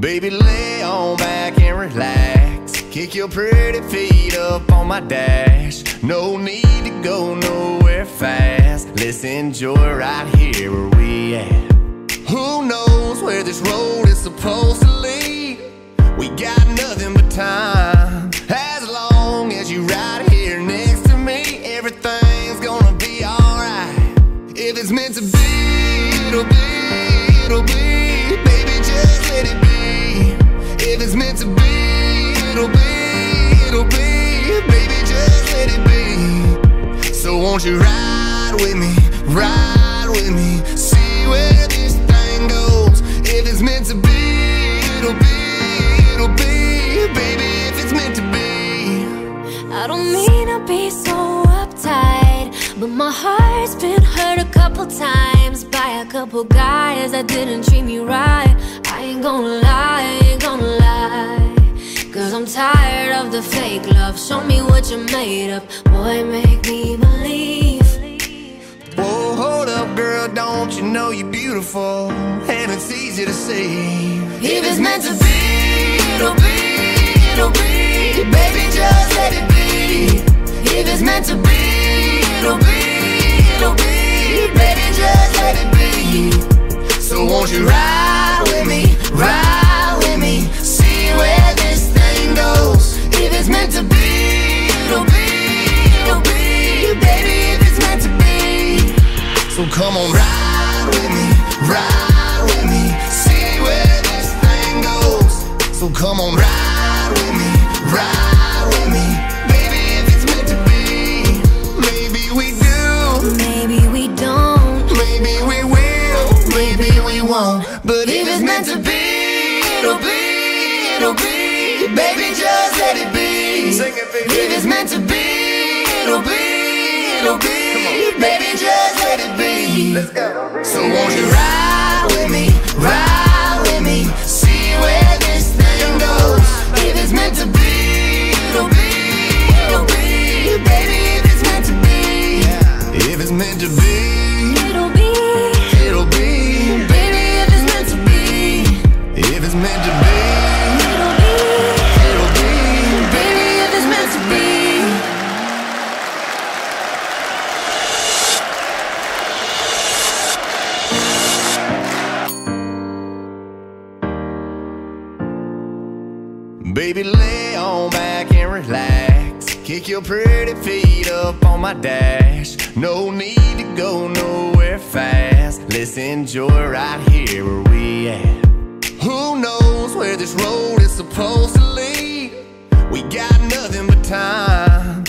Baby, lay on back and relax. Kick your pretty feet up on my dash. No need to go nowhere fast. Let's enjoy right here where we at. Who knows where this road is supposed to lead? We got nothing but time. As long as you right here next to me, everything's gonna be alright. If it's meant to be, it'll be, it'll be. Just let it be. If it's meant to be, it'll be, it'll be. Baby, just let it be. So won't you ride with me, ride with me, see where this thing goes. If it's meant to be, it'll be, it'll be. Baby, if it's meant to be. I don't mean to be so uptight, but my heart's been hurt a couple times by a couple guys that didn't treat me right. Ain't gonna lie, ain't gonna lie. Cause I'm tired of the fake love. Show me what you're made of. Boy, make me believe. Whoa, hold up, girl, don't you know you're beautiful? And it's easy to see. If it's meant to be, it'll be, it'll be. Baby, just let it with me, ride with me, see where this thing goes. So come on, ride with me, ride with me, baby, if it's meant to be. Maybe we do, Maybe we don't. maybe we will, maybe we won't. But if it's meant to be, it'll be, it'll be. Baby, just let it be. Sing it, baby. If it's meant to be, it'll be, it'll be. Baby, just let it be. Let's go. Won't you ride Baby, lay on back and relax. Kick your pretty feet up on my dash. No need to go nowhere fast. Let's enjoy right here where we at. Who knows where this road is supposed to lead? We got nothing but time.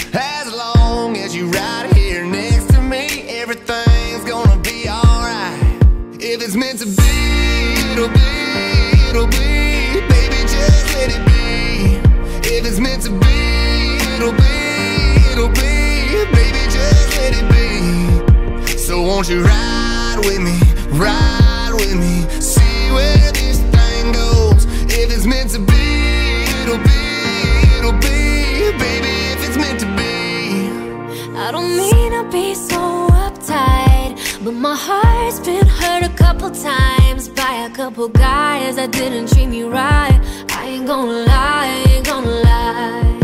You ride with me, ride with me, see where this thing goes. If it's meant to be, it'll be, it'll be. Baby, if it's meant to be. I don't mean to be so uptight, but my heart's been hurt a couple times by a couple guys that didn't treat me right. I ain't gonna lie, I ain't gonna lie.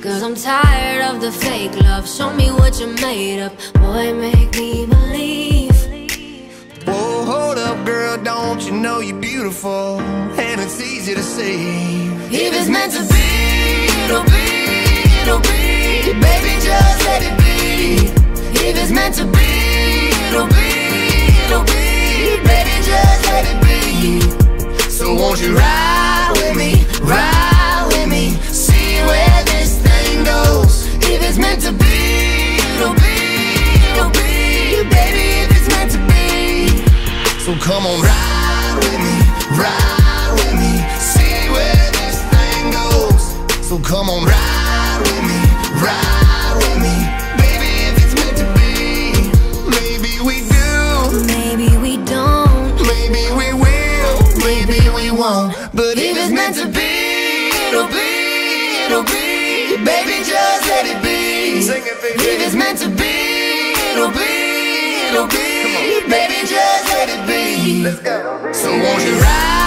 Cause I'm tired of the fake love. Show me what you're made of. Boy, make me girl, don't you know you're beautiful? And it's easy to see. If it's meant to be, it'll be, it'll be. Baby, just let it be. If it's meant to be, it'll be, it'll be. Baby, just let it be. So won't you ride with me, ride with me, see where this thing goes. If it's meant to be, it'll be, it'll be. Baby, if it's meant to be. So come on, ride come on, ride with me, ride with me, baby, if it's meant to be. Maybe we do, Maybe we don't. maybe we will, maybe we won't. But if it's meant to be, it'll be, it'll be. Baby, just let it be. Sing it, baby. If it's meant to be, it'll be, it'll be. Baby, just let it be. Let's go. So won't you ride ride